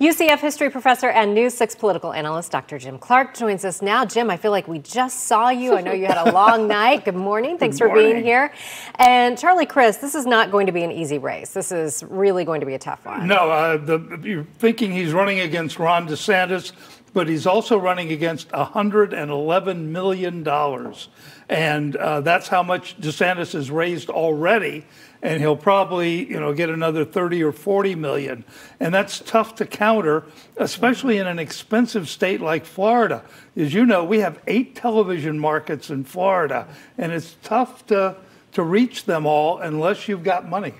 UCF history professor and News 6 political analyst Dr. Jim Clark joins us now. Jim, I feel like we just saw you. I know you had a long night. Good morning. Thanks Good for being here. And Charlie Crist, this is not going to be an easy race. This is really going to be a tough one. No, uh, the, you're thinking he's running against Ron DeSantis, but he's also running against $111 million. And uh, that's how much DeSantis has raised already. And he'll probably, you know, get another 30 or 40 million. And that's tough to counter, especially in an expensive state like Florida. As you know, we have eight television markets in Florida, and it's tough to, to reach them all unless you've got money.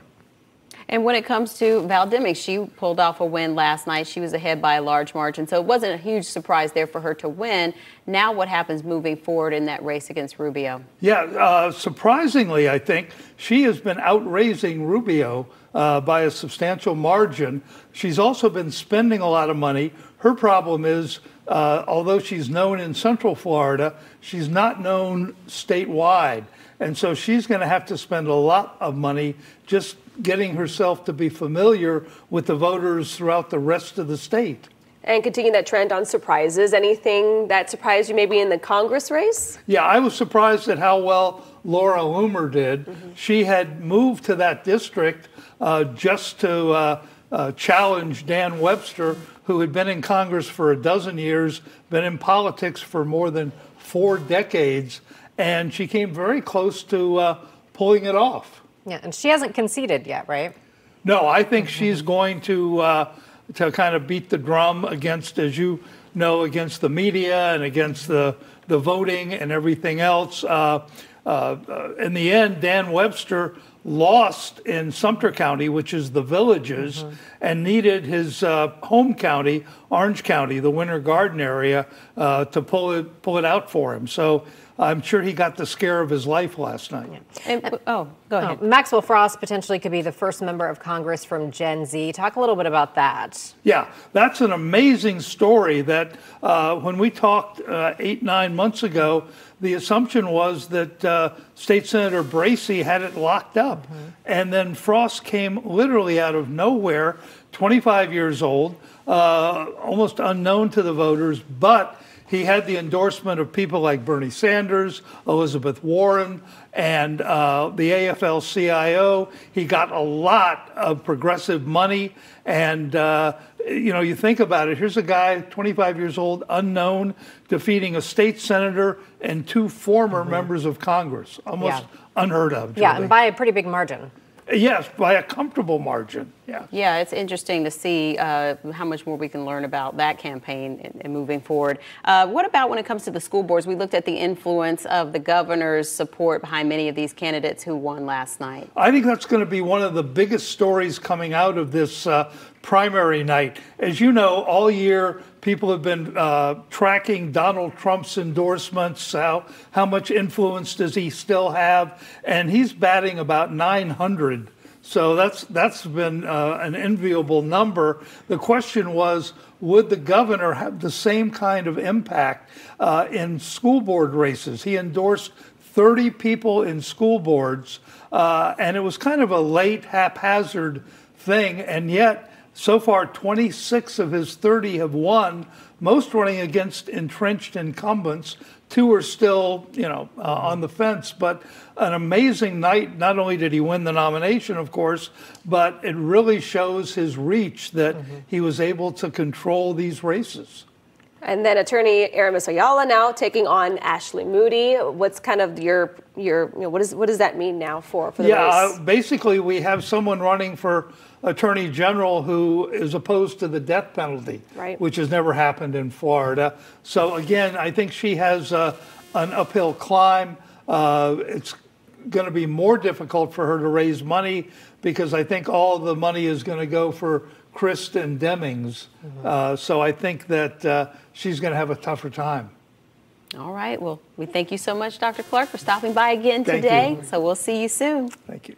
And when it comes to Val Demings, she pulled off a win last night. She was ahead by a large margin, so it wasn't a huge surprise there for her to win. Now, what happens moving forward in that race against Rubio? Yeah, uh, surprisingly, I think she has been outraising Rubio uh, by a substantial margin. She's also been spending a lot of money. Her problem is, uh, although she's known in Central Florida, she's not known statewide. And so she's going to have to spend a lot of money just getting herself to be familiar with the voters throughout the rest of the state. And continuing that trend on surprises, anything that surprised you maybe in the Congress race? Yeah, I was surprised at how well Laura Loomer did. Mm-hmm. She had moved to that district uh, just to uh, uh, challenge Dan Webster, who had been in Congress for a dozen years, been in politics for more than four decades, and she came very close to uh, pulling it off. Yeah, and she hasn't conceded yet, right? No, I think she's going to uh, to kind of beat the drum against, as you know, against the media and against the the voting and everything else. Uh, uh, in the end, Dan Webster lost in Sumter County, which is the villages, mm-hmm. and needed his uh, home county, Orange County, the Winter Garden area, uh, to pull it pull it out for him. So I'm sure he got the scare of his life last night. Yeah. And, oh, go ahead. Oh, Maxwell Frost potentially could be the first member of Congress from Gen Z. Talk a little bit about that. Yeah, that's an amazing story. That uh, when we talked uh, eight, nine months ago, the assumption was that uh, State Senator Bracy had it locked up. Mm-hmm. And then Frost came literally out of nowhere, 25 years old, uh, almost unknown to the voters, but he had the endorsement of people like Bernie Sanders, Elizabeth Warren, and uh, the AFL CIO. He got a lot of progressive money. And, uh, you know, you think about it here's a guy, 25 years old, unknown, defeating a state senator and two former mm-hmm. members of Congress. Almost yeah. unheard of. Julie. Yeah, and by a pretty big margin. Yes, by a comfortable margin. Yeah. Yeah, it's interesting to see uh, how much more we can learn about that campaign and, and moving forward. Uh, what about when it comes to the school boards? We looked at the influence of the governor's support behind many of these candidates who won last night. I think that's going to be one of the biggest stories coming out of this uh, primary night. As you know, all year people have been uh, tracking Donald Trump's endorsements. How how much influence does he still have? And he's batting about 900. So that's that's been uh, an enviable number. The question was, would the governor have the same kind of impact uh, in school board races? He endorsed 30 people in school boards, uh, and it was kind of a late, haphazard thing, and yet so far, 26 of his 30 have won, most running against entrenched incumbents. Two are still, you know, uh, on the fence, but an amazing night. Not only did he win the nomination, of course, but it really shows his reach that mm-hmm. he was able to control these races. And then attorney Aramis Ayala now taking on Ashley Moody. What's kind of your your you know, what is what does that mean now for for the yeah, race? Yeah, uh, basically we have someone running for attorney general who is opposed to the death penalty, right. which has never happened in Florida. So again, I think she has uh, an uphill climb. Uh, it's going to be more difficult for her to raise money because I think all the money is going to go for Kristen Demings. Mm-hmm. Uh, so I think that uh, she's going to have a tougher time. All right. Well, we thank you so much, Dr. Clark, for stopping by again today. So we'll see you soon. Thank you.